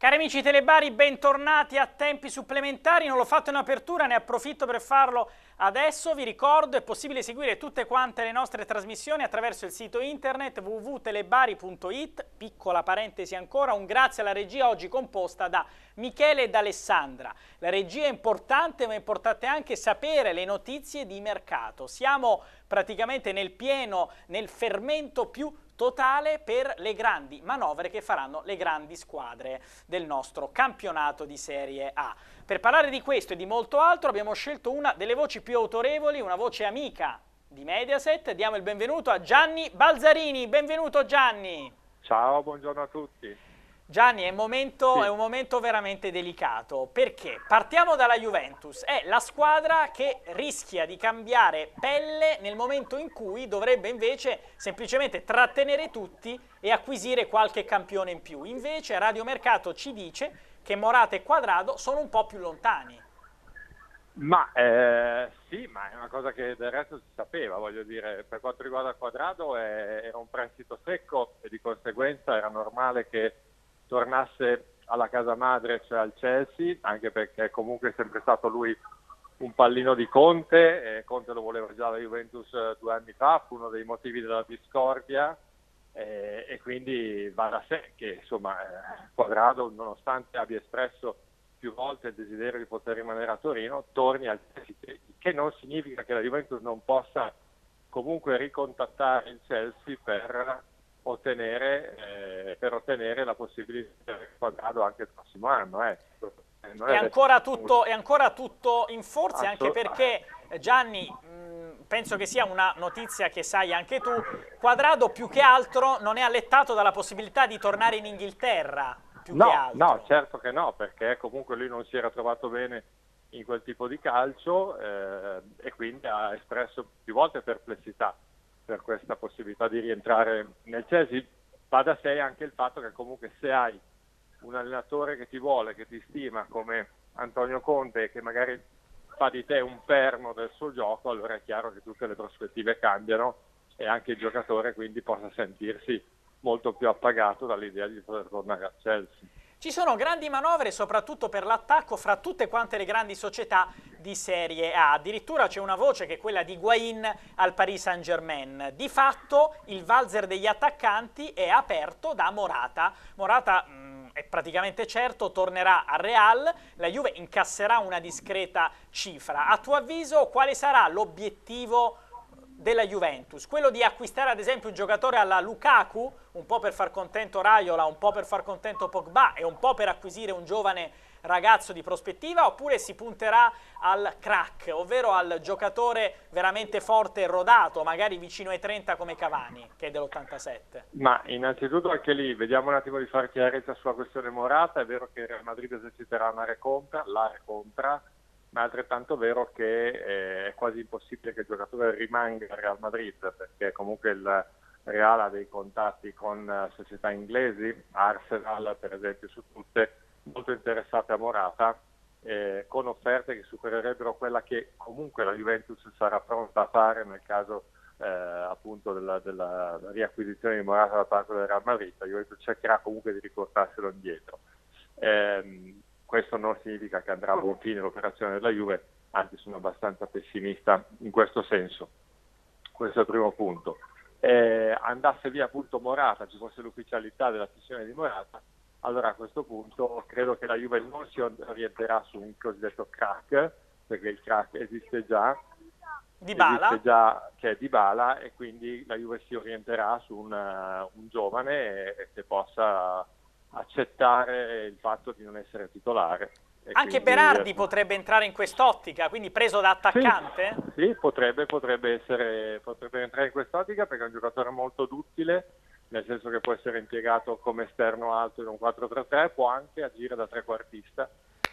Cari amici telebari, bentornati a tempi supplementari. Non l'ho fatto in apertura, ne approfitto per farlo adesso. Vi ricordo è possibile seguire tutte quante le nostre trasmissioni attraverso il sito internet www.telebari.it. Piccola parentesi ancora, un grazie alla regia oggi composta da Michele ed Alessandra. La regia è importante, ma è importante anche sapere le notizie di mercato. Siamo praticamente nel pieno, nel fermento più totale per le grandi manovre che faranno le grandi squadre del nostro campionato di Serie A. Per parlare di questo e di molto altro abbiamo scelto una delle voci più autorevoli, una voce amica di Mediaset. Diamo il benvenuto a Gianni Balzarini. Benvenuto Gianni! Ciao, buongiorno a tutti. Gianni, è un, momento, sì. è un, momento, veramente delicato perché partiamo dalla Juventus, è la squadra che rischia di cambiare pelle nel momento in cui dovrebbe invece semplicemente trattenere tutti e acquisire qualche campione in più. Invece Radio Mercato ci dice che Morata e Quadrado sono un po' più lontani. Ma eh, sì, ma è una cosa che del resto si sapeva, voglio dire, per quanto riguarda Quadrado è, era un prestito secco e di conseguenza era normale che tornasse alla casa madre, cioè al Chelsea, anche perché comunque è sempre stato lui un pallino di Conte, e Conte lo voleva già la Juventus eh, due anni fa, fu uno dei motivi della discordia eh, e quindi va da sé che insomma eh, Quadrado, nonostante abbia espresso più volte il desiderio di poter rimanere a Torino, torni al Chelsea, che non significa che la Juventus non possa comunque ricontattare il Chelsea per ottenere, eh, per ottenere la possibilità di avere quadrato anche il prossimo anno. Eh. È ancora, tutto, è, ancora tutto, in forza, anche perché Gianni, mh, penso che sia una notizia che sai anche tu, Quadrado più che altro non è allettato dalla possibilità di tornare in Inghilterra. no, no, certo che no, perché comunque lui non si era trovato bene in quel tipo di calcio eh, e quindi ha espresso più volte perplessità per questa possibilità di rientrare nel Chelsea. Va da sé anche il fatto che comunque se hai un allenatore che ti vuole, che ti stima come Antonio Conte, che magari fa di te un perno del suo gioco, allora è chiaro che tutte le prospettive cambiano e anche il giocatore quindi possa sentirsi molto più appagato dall'idea di poter tornare a Chelsea. Ci sono grandi manovre soprattutto per l'attacco fra tutte quante le grandi società di Serie A. Addirittura c'è una voce che è quella di Guain al Paris Saint-Germain. Di fatto il valzer degli attaccanti è aperto da Morata. Morata mh, mm, è praticamente certo, tornerà al Real, la Juve incasserà una discreta cifra. A tuo avviso quale sarà l'obiettivo della Juventus, quello di acquistare ad esempio un giocatore alla Lukaku, un po' per far contento Raiola, un po' per far contento Pogba e un po' per acquisire un giovane ragazzo di prospettiva, oppure si punterà al crack, ovvero al giocatore veramente forte e rodato, magari vicino ai 30 come Cavani, che è dell'87? Ma innanzitutto anche lì, vediamo un attimo di fare chiarezza sulla questione Morata, è vero che Real Madrid eserciterà una recompra, la recompra, ma è altrettanto vero che eh, è quasi impossibile che il giocatore rimanga al Real Madrid perché comunque il Real ha dei contatti con eh, società inglesi, Arsenal per esempio su tutte, molto interessate a Morata, eh, con offerte che supererebbero quella che comunque la Juventus sarà pronta a fare nel caso eh, appunto della, della, riacquisizione di Morata da parte del Real Madrid, la Juventus cercherà comunque di riportarselo indietro. Eh, questo non significa che andrà a buon fine l'operazione della Juve, anzi sono abbastanza pessimista in questo senso. Questo è il primo punto. Eh, andasse via appunto Morata, ci fosse l'ufficialità della cessione di Morata, allora a questo punto credo che la Juve non si orienterà su un cosiddetto crack, perché il crack esiste già, Dybala. esiste già che è di Bala e quindi la Juve si orienterà su un, un giovane che possa accettare il fatto di non essere titolare. Anche quindi, Berardi potrebbe entrare in quest'ottica, quindi preso da attaccante? Sì, sì potrebbe, potrebbe, essere, potrebbe entrare in quest'ottica perché è un giocatore molto duttile, nel senso che può essere impiegato come esterno alto in un 4-3-3, può anche agire da trequartista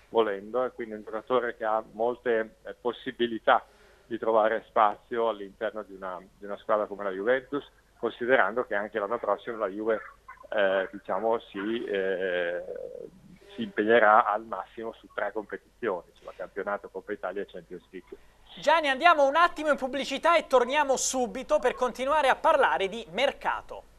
volendo, e quindi un giocatore che ha molte eh, possibilità di trovare spazio all'interno di una, di una squadra come la Juventus, considerando che anche l'anno prossimo la Juve eh, diciamo, si, eh, si, impegnerà al massimo su tre competizioni, cioè campionato, Coppa Italia e Champions League. Gianni, andiamo un attimo in pubblicità e torniamo subito per continuare a parlare di mercato.